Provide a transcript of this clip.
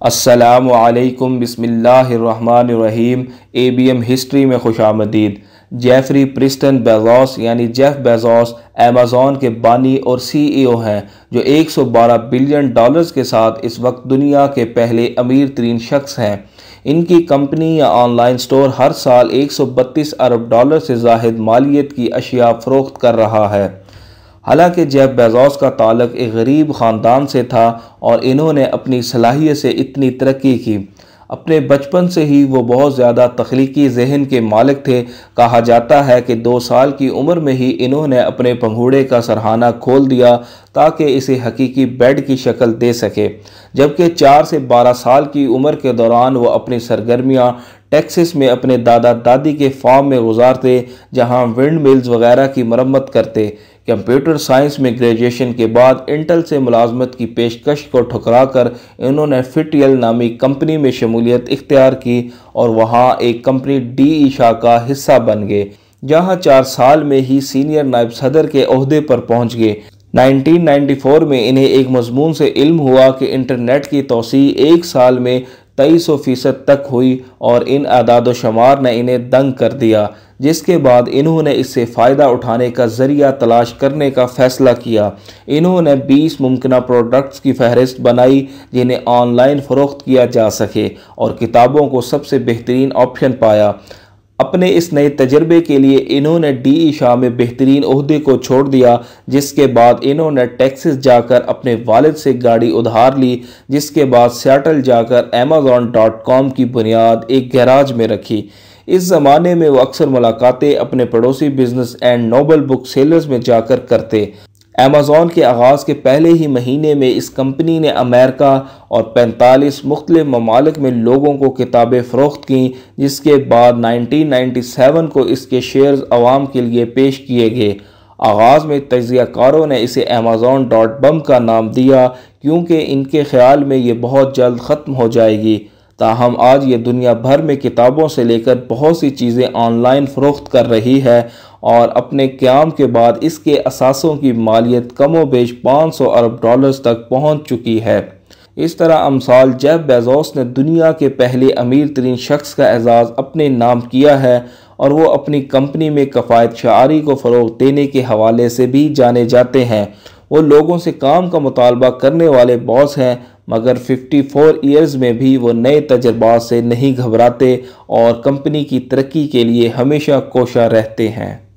असलकम बिसमीम A B M history में खुश आमदीद। जेफरी प्रिस्टन बेजोस यानी जेफ बेजोस अमेज़ोन के बानी और सीईओ हैं, जो 112 बिलियन डॉलर्स के साथ इस वक्त दुनिया के पहले अमीर तरीन शख्स हैं। इनकी कंपनी या ऑनलाइन स्टोर हर साल 132 अरब डॉलर से जाहिद मालियत की अशिया फ़रोख्त कर रहा है। हालाँकि जैब बेजोस का ताल्लुक एक गरीब ख़ानदान से था और इन्होंने अपनी सलाहियत से इतनी तरक्की की। अपने बचपन से ही वो बहुत ज़्यादा तख्लीकी जहन के मालिक थे। कहा जाता है कि दो साल की उम्र में ही इन्होंने अपने पंघूड़े का सरहाना खोल दिया ताकि इसे हकीकी बेड की शक्ल दे सके। जबकि चार से बारह साल की उम्र के दौरान वो अपनी सरगर्मियाँ टेक्सिस में अपने दादा दादी के फार्म में गुजारते, जहाँ विंड मिल्स वगैरह की मरम्मत करते। कंप्यूटर साइंस में ग्रेजुएशन के बाद इंटेल से मुलाजमत की पेशकश को ठुकरा कर इन्होंने फिटियल नामी कंपनी में शमूलियत इख्तियार की और वहाँ एक कंपनी डी ईशा का हिस्सा बन गए, जहाँ चार साल में ही सीनियर नायब सदर के अहदे पर पहुँच गए। 1994 में इन्हें एक मजमून से इल्म हुआ कि इंटरनेट की तोसी एक साल में तेईस फ़ीसद तक हुई और इन आदाद शुमार ने इन्हें दंग कर दिया, जिसके बाद इन्होंने इससे फ़ायदा उठाने का ज़रिया तलाश करने का फ़ैसला किया। इन्होंने 20 मुमकिन प्रोडक्ट्स की फहरिस्त बनाई, जिन्हें ऑनलाइन फ़रोख्त किया जा सके और किताबों को सबसे बेहतरीन ऑप्शन पाया। अपने इस नए तजर्बे के लिए इन्होंने डी ई शाह में बेहतरीन अहदे को छोड़ दिया, जिसके बाद इन्होंने टेक्सिस जाकर अपने वालिद से गाड़ी उधार ली, जिसके बाद सियाटल जाकर अमेज़ोन डॉट कॉम की बुनियाद एक गैराज में रखी। इस ज़माने में वो अक्सर मुलाकातें अपने पड़ोसी Barnes and Noble book sellers में जाकर करते। अमेज़ोन के आगाज़ के पहले ही महीने में इस कंपनी ने अमेरिका और 45 मुख्तलिफ़ ममालिक में लोगों को किताबें फ़रोख्त की, जिसके बाद 1997 को इसके शेयर्स आवाम के लिए पेश किए गए। आगाज़ में तजिया कारों ने इसे अमेज़ोन डॉट बम का नाम दिया, क्योंकि इनके ख्याल में ये बहुत जल्द ख़त्म हो जाएगी। ताहम आज ये दुनिया भर में किताबों से लेकर बहुत सी चीज़ें ऑनलाइन फ़रोख्त कर रही है और अपने क्याम के बाद इसके असासों की मालियत कमो बेश पाँच सौ अरब डॉलर्स तक पहुँच चुकी है। इस तरह अमसाल जैब बेजोस ने दुनिया के पहले अमीर तरीन शख्स का एजाज़ अपने नाम किया है और वो अपनी कंपनी में कफ़ायत शारी को फ़रोग देने के हवाले से भी जाने जाते हैं। वो लोगों से काम का मुतालबा करने वाले बॉस हैं मगर 54 ईयर्स में भी वो नए तजर्बा से नहीं घबराते और कंपनी की तरक्की के लिए हमेशा कोशा रहते हैं।